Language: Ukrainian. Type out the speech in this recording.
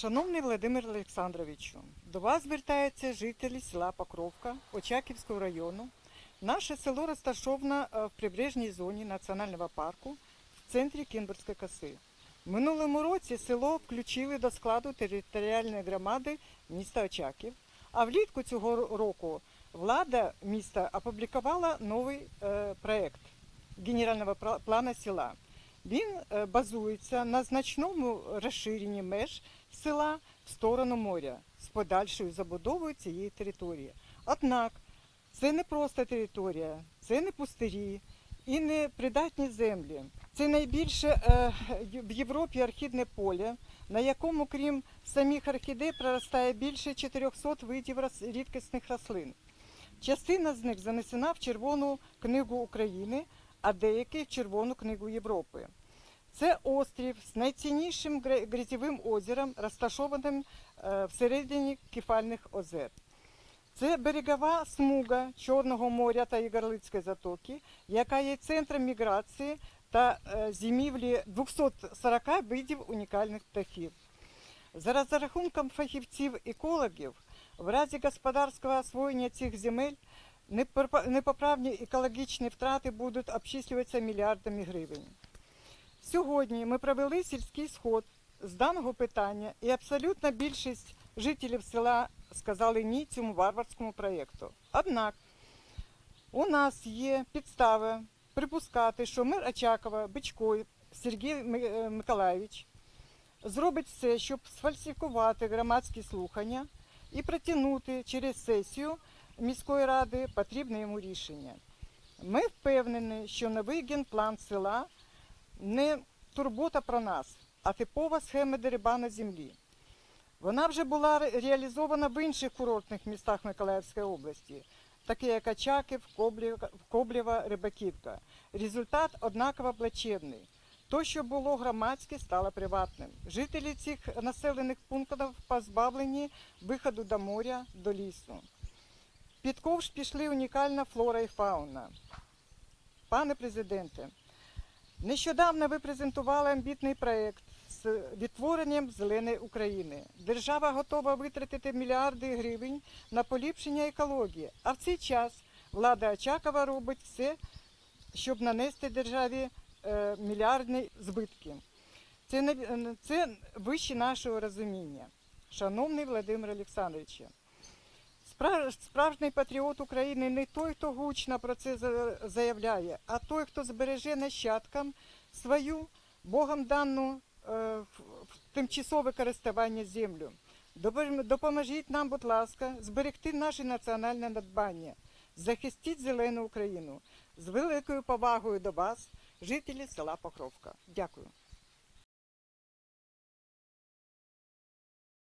Шановний Володимир Олександровичу, до вас звертаються жителі села Покровка Очаківського району. Наше село розташоване е, в прибережній зоні національного парку в центрі Кінбурзької коси. Минулому році село включили до складу територіальної громади міста Очаків, а влітку цього року влада міста опублікувала новий е, проект генерального плану села. Він е, базується на значному розширенні меж села в сторону моря з подальшою забудовою цієї території. Однак це не просто територія, це не пустирі і не придатні землі. Це найбільше е, в Європі орхідне поле, на якому, крім самих орхідей, проростає більше 400 видів рідкісних рослин. Частина з них занесена в Червону книгу України, а деякі в Червону книгу Європи. Це острів з найціннішим грязьовим озером, розташованим е, всередині кефальних озер. Це берегова смуга Чорного моря та Ігорлицької затоки, яка є центром міграції та е, зимівлі 240 видів унікальних птахів. За розрахунком фахівців-екологів, в разі господарського освоєння цих земель непоправні екологічні втрати будуть обчислюватися мільярдами гривень. Сьогодні ми провели сільський сход з даного питання, і абсолютна більшість жителів села сказали ні цьому варварському проєкту. Однак у нас є підстави припускати, що мер Очакова, Бичко Сергій е, Миколаївич зробить все, щоб сфальсифікувати громадські слухання і протягнути через сесію міської ради потрібне йому рішення. Ми впевнені, що новий генплан села не турбота про нас, а типова схема дерибану землі. Вона вже була реалізована в інших курортних містах Миколаївської області, такі як Очаків, Коблєва, Рибаківка. Результат однаково плачевний. То, що було громадське, стало приватним. Жителі цих населених пунктів позбавлені виходу до моря, до лісу. Під ковш пішли унікальна флора і фауна. Пане президенте, Нещодавно ви презентували амбітний проєкт з відтворенням зеленої України. Держава готова витратити мільярди гривень на поліпшення екології, а в цей час влада Очакова робить все, щоб нанести державі е, мільярдні збитки. Це, це вище нашого розуміння. Шановний Володимир Олександрович, Спра- Справжній патріот України не той, хто гучно про це заявляє, а той, хто збереже нащадкам свою Богом дану е, тимчасове користування землю. Допоможіть нам, будь ласка, зберегти наше національне надбання, захистіть зелену Україну з великою повагою до вас, жителі села Покровка. Дякую.